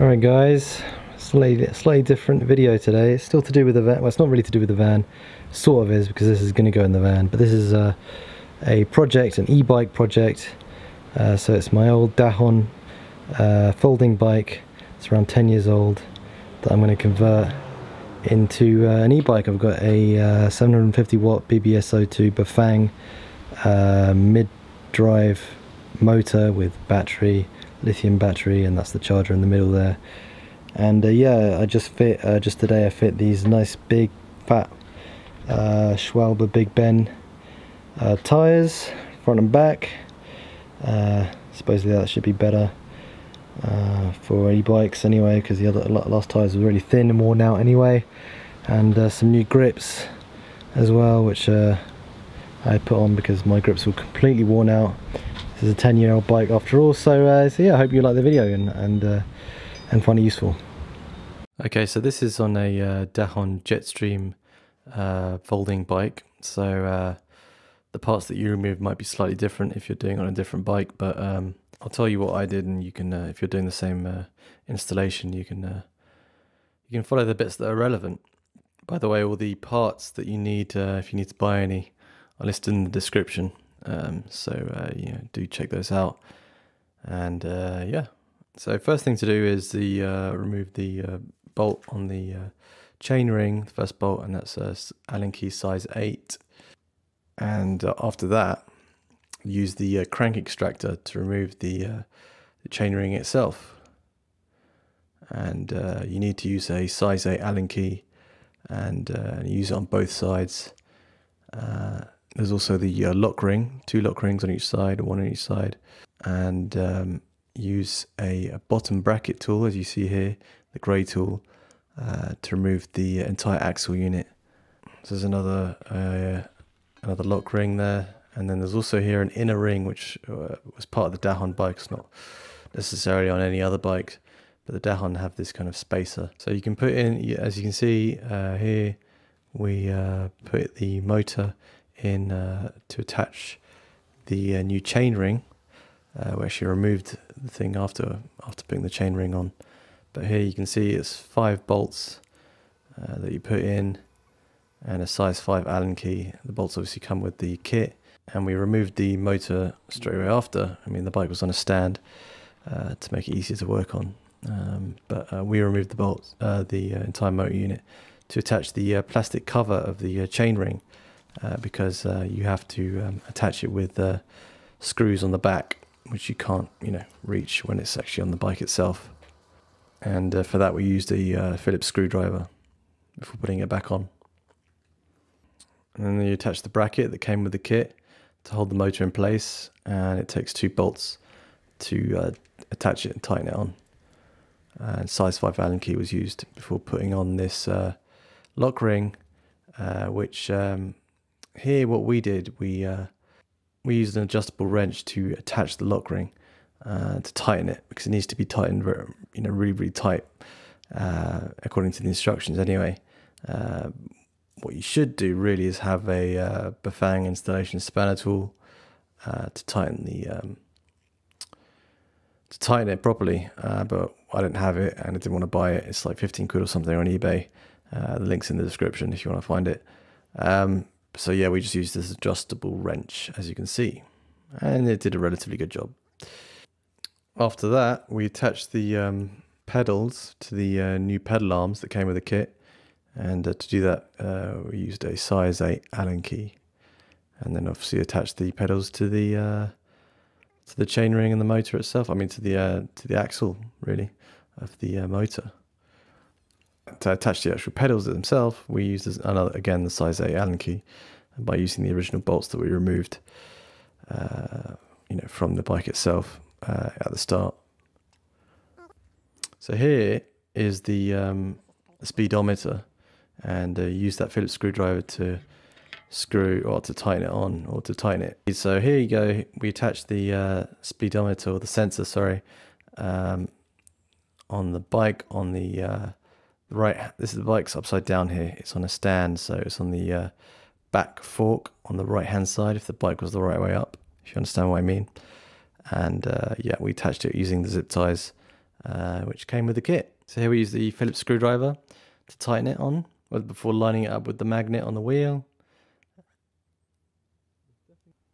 Alright guys, slightly, slightly different video today. It's still to do with the van, well it's not really to do with the van, sort of is because this is going to go in the van, but this is uh, a project, an e-bike project. Uh, so it's my old Dahon uh, folding bike, it's around 10 years old, that I'm going to convert into uh, an e-bike. I've got a uh, 750 watt BBS02 Bafang uh, mid-drive motor with battery lithium battery and that's the charger in the middle there. And uh, yeah I just fit uh, just today I fit these nice big fat uh, Schwalbe Big Ben uh, tires front and back. Uh, supposedly that should be better uh, for e-bikes anyway because the other last tires were really thin and worn out anyway. And some new grips as well which I put on because my grips were completely worn out is a 10 year old bike after all. So, uh, so yeah I hope you like the video and and, uh, and find it useful. Okay so this is on a uh, Dahon Jetstream uh, folding bike. So uh, the parts that you remove might be slightly different if you're doing on a different bike but um, I'll tell you what I did and you can uh, if you're doing the same installation you can you can follow the bits that are relevant. By the way all the parts that you need if you need to buy any are listed in the description um, so uh, you know, do check those out. And uh, yeah, so first thing to do is the uh, remove the uh, bolt on the uh, chain ring, the first bolt, and that's a Allen key size eight. And after that, use the crank extractor to remove the, the chain ring itself. And you need to use a size 8 Allen key and use it on both sides. Uh, there's also the uh, lock ring, two lock rings on each side, one on each side, and um, use a, a, bottom bracket tool, as you see here, the grey tool, uh, to remove the entire axle unit. So there's another uh, another lock ring there, and then there's also here an inner ring, which uh, was part of the Dahon bike. It's not necessarily on any other bike, but the Dahon have this kind of spacer. So you can put in, as you can see uh, here, we uh, put the motor in uh, to attach the uh, new chain ring. Uh, we actually removed the thing after after putting the chain ring on, but here you can see it's five bolts uh, that you put in, and a size five Allen key. The bolts obviously come with the kit, and we removed the motor straight away after. I mean the bike was on a stand uh, to make it easier to work on, um, but uh, we removed the bolts, the entire motor unit, to attach the plastic cover of the chain ring uh, because uh, you have to um, attach it with uh, screws on the back, which you can't, you know, reach when it's actually on the bike itself. And uh, for that, we used a uh, Phillips screwdriver before putting it back on. And then you attach the bracket that came with the kit to hold the motor in place, and it takes two bolts to attach it and tighten it on. And size 5 Allen key was used before putting on this lock ring, which um, here what we did, we uh, we used an adjustable wrench to attach the lock ring uh, to tighten it because it needs to be tightened, you know, really really tight uh, according to the instructions. Anyway, uh, what you should do really is have a uh, Bafang installation spanner tool uh, to tighten the um, to tighten it properly. but I didn't have it and I didn't want to buy it. It's like 15 quid or something on eBay. the link's in the description if you want to find it. Um, so yeah, we just used this adjustable wrench, as you can see, and it did a relatively good job. After that, we attached the um, pedals to the uh, new pedal arms that came with the kit, and uh, to do that, uh, we used a size 8 Allen key, and then obviously attached the pedals to the uh, to the chainring and the motor itself. I mean, to the uh, to the axle really of the uh, motor to attach the actual pedals themselves, we used another again the size 8 Allen key by using the original bolts that we removed, uh, you know, from the bike itself uh, at the start. So here is the um, speedometer, and uh, use that Phillips screwdriver to screw or to tighten it on or to tighten it. So here you go. We attach the uh, speedometer or the sensor, sorry, um, on the bike on the uh, right, this is the bike's upside down here. It's on a stand, so it's on the uh, back fork on the right hand side if the bike was the right way up, if you understand what I mean. And uh, yeah, we attached it using the zip ties uh, which came with the kit. So here we use the Phillips screwdriver to tighten it on before lining it up with the magnet on the wheel.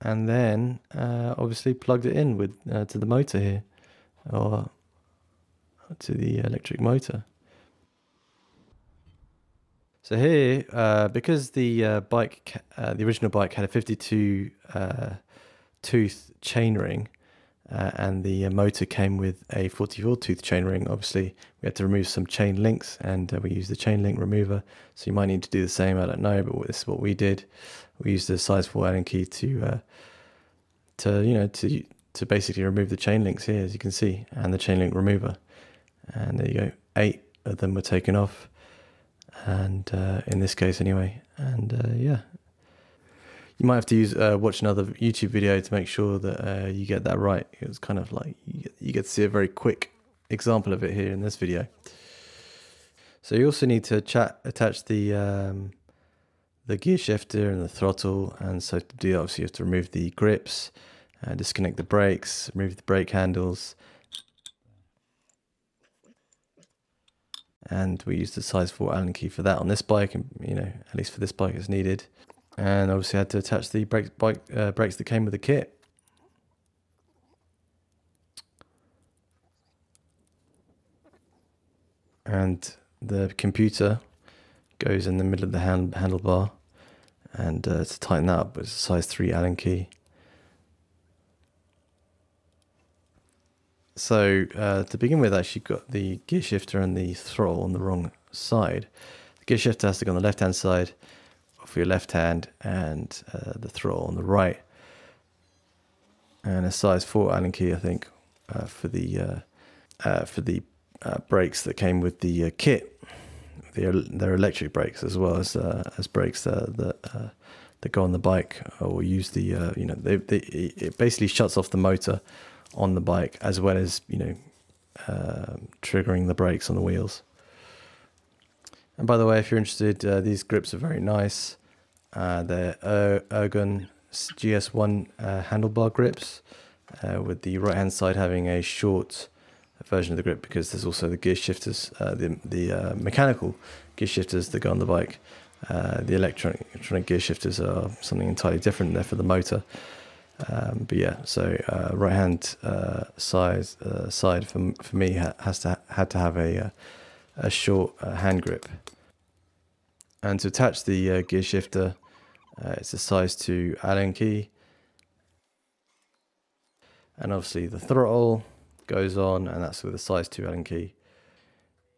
And then uh, obviously plugged it in with uh, to the motor here or to the electric motor. So here, uh, because the uh, bike, uh, the original bike had a 52 uh, tooth chainring, uh, and the uh, motor came with a 44 tooth chainring. Obviously, we had to remove some chain links, and we used the chain link remover. So you might need to do the same. I don't know, but this is what we did. We used the size 4 Allen key to, to you know, to to basically remove the chain links here, as you can see, and the chain link remover. And there you go. Eight of them were taken off and uh, in this case anyway. And uh, yeah. You might have to use uh, watch another YouTube video to make sure that uh, you get that right. It was kind of like you get, you get to see a very quick example of it here in this video. So you also need to chat attach the um, the gear shifter and the throttle. And so to do obviously you have to remove the grips uh, disconnect the brakes remove the brake handles and we used the size 4 Allen key for that on this bike and you know at least for this bike it's needed. And obviously I had to attach the brake, bike uh, brakes that came with the kit. And the computer goes in the middle of the hand, handlebar and uh, to tighten that up it's a size 3 Allen key So uh, to begin with, actually got the gear shifter and the throttle on the wrong side. The gear shifter has to go on the left-hand side for your left hand and uh, the throttle on the right. And a size 4 Allen key, I think, uh, for the uh, uh, for the uh, brakes that came with the kit. They're, they're electric brakes as well as as brakes that that go on the bike or use the you know they, they it basically shuts off the motor on the bike, as well as you know uh, triggering the brakes on the wheels. And by the way, if you're interested, uh, these grips are very nice. Uh, they're er Ergon GS1 uh, handlebar grips, uh, with the right hand side having a short version of the grip because there's also the gear shifters, uh, the the mechanical gear shifters that go on the bike. the electronic, electronic gear shifters are something entirely different. They're for the motor. Um, but yeah, so uh, right hand uh, side uh, side for for me has to had to have a uh, a short uh, hand grip, and to attach the uh, gear shifter, it's a size two Allen key, and obviously the throttle goes on, and that's with a size two Allen key.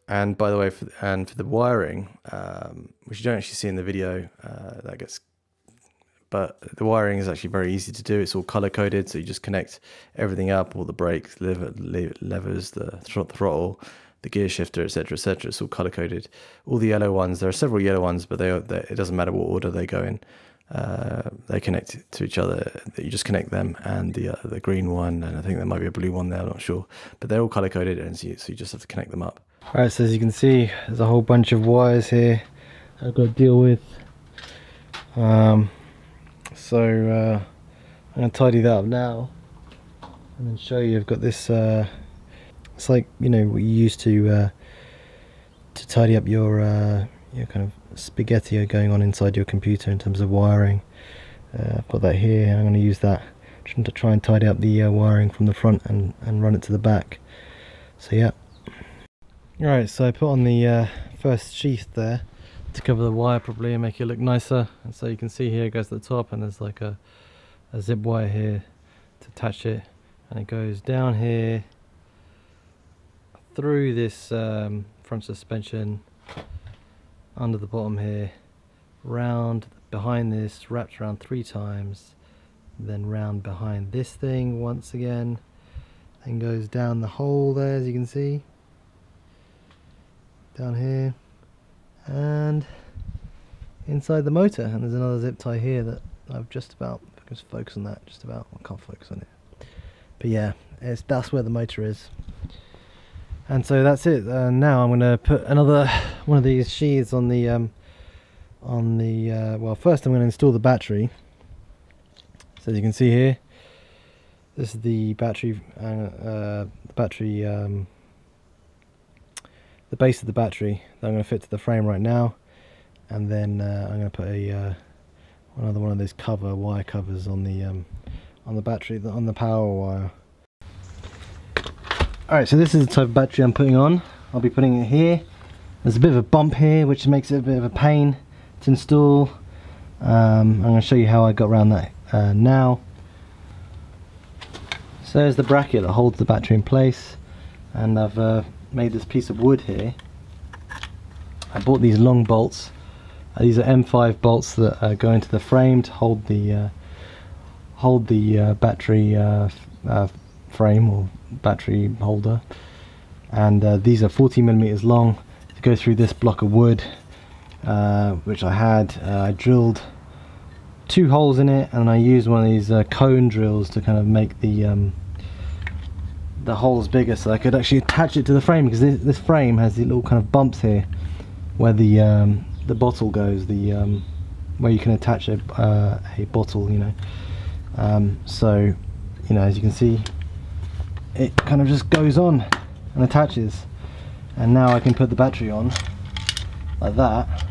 And by the way, for, and for the wiring, um, which you don't actually see in the video, that gets but the wiring is actually very easy to do. It's all color coded, so you just connect everything up, all the brakes, lever, levers, the throttle, the gear shifter, etc., etc. It's all color coded. All the yellow ones, there are several yellow ones, but they, they it doesn't matter what order they go in. Uh, they connect to each other. You just connect them, and the uh, the green one, and I think there might be a blue one there. I'm not sure, but they're all color coded, and so you, so you just have to connect them up. All right, so as you can see, there's a whole bunch of wires here I've got to deal with. Um, so uh, I'm to tidy that up now and then show you. I've got this uh, it's like you know what you use to uh, to tidy up your uh, your kind of spaghetti going on inside your computer in terms of wiring. Uh, I've got that here. And I'm going to use that to try and tidy up the uh, wiring from the front and, and run it to the back. So yeah. Alright so I put on the first sheath there to cover the wire properly and make it look nicer. And so you can see here it goes to the top and there's like a, a zip wire here to attach it. And it goes down here through this um, front suspension under the bottom here round behind this wrapped around three times then round behind this thing once again and goes down the hole there as you can see. Down here and inside the motor and there's another zip tie here that I've just about just focus on that just about I can't focus on it. But yeah it's that's where the motor is. And so that's it. Uh, now I'm gonna put another one of these sheaths on the um, on the uh, well first I'm going to install the battery. So as you can see here this is the battery uh, uh battery um, the base of the battery that I'm going to fit to the frame right now and then uh, I'm going to put a uh, another one of those cover wire covers on the um, on the battery on the power wire. Alright so this is the type of battery I'm putting on. I'll be putting it here. There's a bit of a bump here which makes it a bit of a pain to install. Um, I'm going to show you how I got around that uh, now. So there's the bracket that holds the battery in place and I've uh, made this piece of wood here. I bought these long bolts. Uh, these are M5 bolts that uh, go into the frame to hold the uh, hold the uh, battery uh, uh, frame or battery holder. And these are 40 millimeters long. To go through this block of wood which I had I drilled two holes in it and I used one of these cone drills to kind of make the um, the holes bigger so I could actually attach it to the frame because this, this frame has these little kind of bumps here where the um, the bottle goes the um, where you can attach a, uh, a bottle you know. Um, so you know as you can see it kind of just goes on and attaches. And now I can put the battery on like that.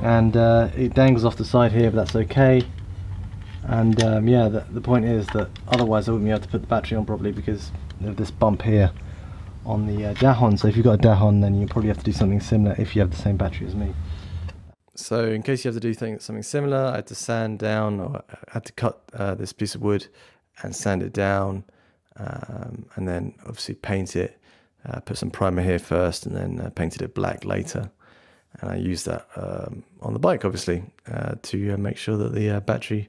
And uh, it dangles off the side here but that's okay and um, yeah the, the point is that otherwise I wouldn't be able to put the battery on properly because of this bump here on the uh, Dahon. So if you've got a Dahon then you probably have to do something similar if you have the same battery as me. So in case you have to do something similar I had to sand down or I had to cut uh, this piece of wood and sand it down um, and then obviously paint it uh, put some primer here first and then uh, painted it black later. And I used that um, on the bike obviously uh, to uh, make sure that the battery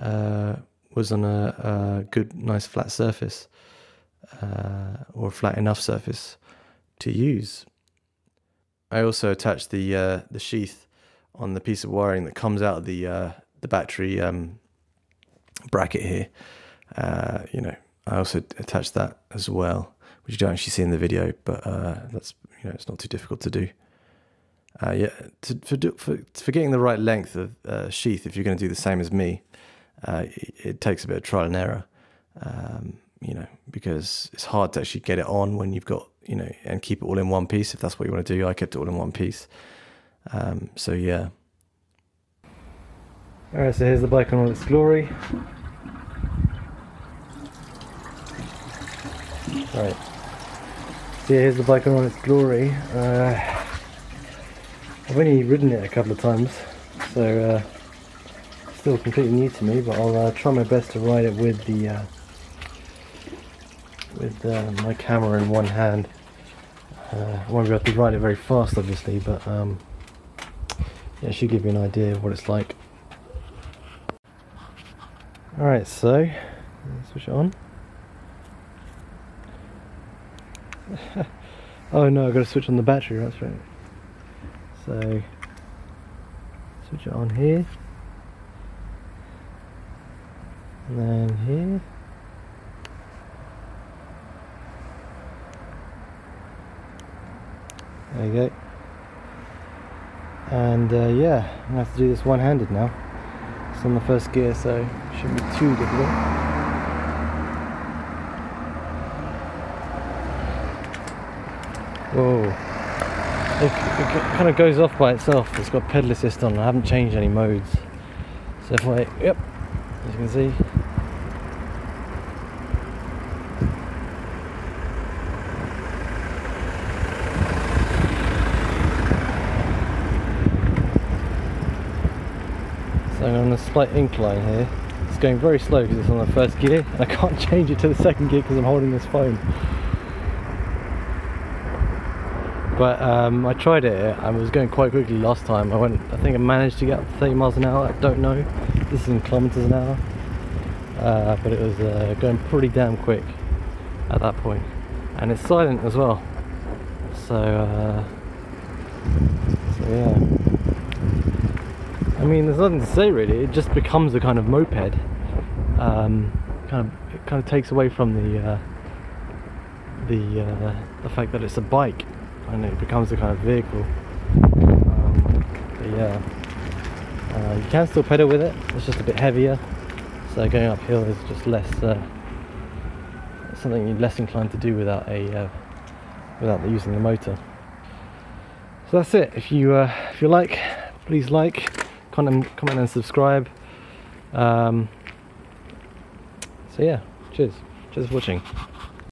uh, was on a, a, good, nice flat surface uh, or flat enough surface to use. I also attached the uh, the sheath on the piece of wiring that comes out of the uh, the battery um, bracket here. Uh, you know, I also attached that as well, which you don't actually see in the video, but that's you know it's not too difficult to do. Uh, yeah, to, for, for, for getting the right length of uh, sheath, if you're going to do the same as me, uh, it, it, takes a bit of trial and error, um, you know, because it's hard to actually get it on when you've got, you know, and keep it all in one piece if that's what you want to do. I kept it all in one piece. Um, so, yeah. All right, so here's the bike in all its glory. Right. So yeah, here's the bike in all its glory. Uh, I've only ridden it a couple of times, so uh, still completely new to me, but I'll uh, try my best to ride it with the uh, with uh, my camera in one hand. Uh, I won't be able to ride it very fast, obviously, but um, yeah, it should give you an idea of what it's like. Alright, so switch it on. oh no, I've got to switch on the battery, that's right. So, switch it on here. And then here. There you go. And uh, yeah, I'm gonna have to do this one-handed now. It's on the first gear, so shouldn't be too difficult. Whoa. It, it, kind of goes off by itself. It's got pedal assist on. I haven't changed any modes. So if I, yep, as you can see. So I'm on a slight incline here. It's going very slow because it's on the first gear and I can't change it to the second gear because I'm holding this phone. But um, I tried it I was going quite quickly last time. I went, I think I managed to get up to 30 miles an hour. I don't know. This is in kilometers an hour. Uh, but it was uh, going pretty damn quick at that. And it's silent as well. So, uh, so yeah. I mean, there's nothing to say really. It just becomes a kind of moped. Um, kind of, it kind of takes away from the uh, the uh, the fact that it's a bike and it becomes a kind of vehicle. Um, yeah, uh, you can still pedal with it, it's just a bit heavier. So going uphill is just less uh, something you're less inclined to do without a uh, without using the motor. So that's it. If you uh, if you like, please like, comment, comment and subscribe. Um, so yeah, cheers. Cheers for watching.